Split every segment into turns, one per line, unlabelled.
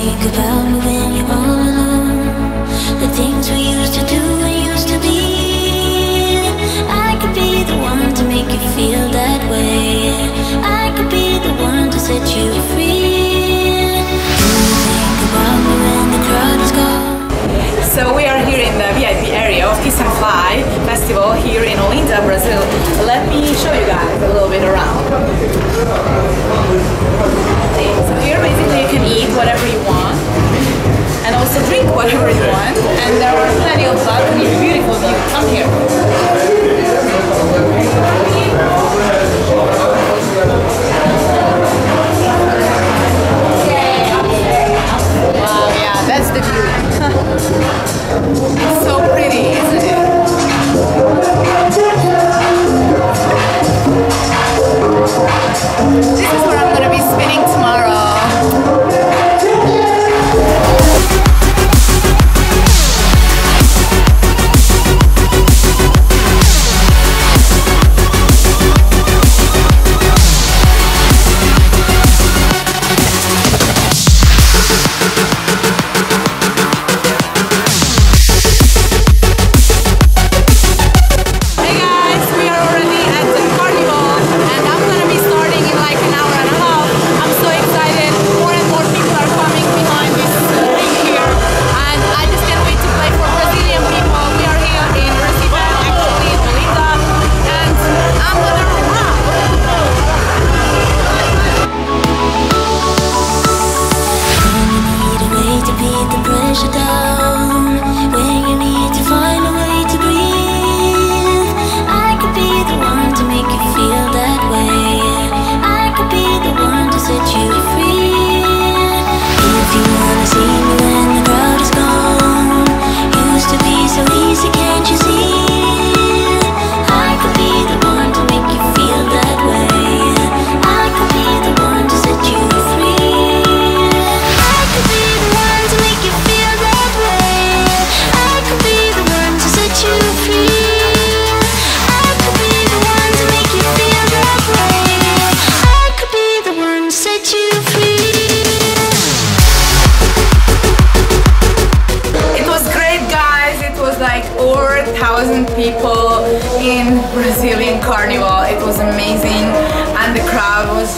think about when you're all alone. The things we used to do used to be. I could be the one to make you feel that way. I could be the one to set you free.
So we are here in the VIP area of Kiss and Fly Festival here in Olinda, Brazil. Let me show you guys a little bit around. Música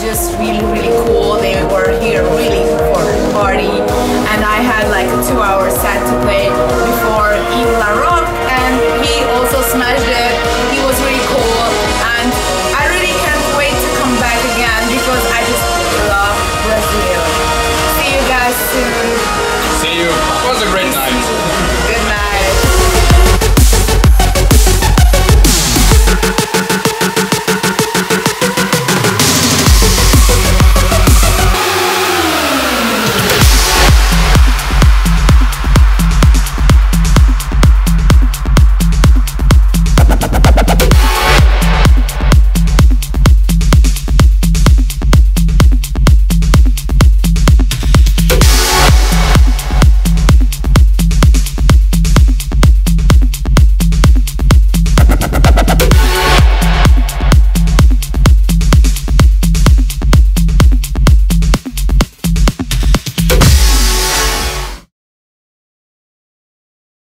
just really, really cool. They were here really for the party. And I had like a two hour set to play before Yves LaRock and he also smashed it. He was really cool. And I really can't wait to
come back again because I just love Brazil. See you guys soon. See you.
It was a great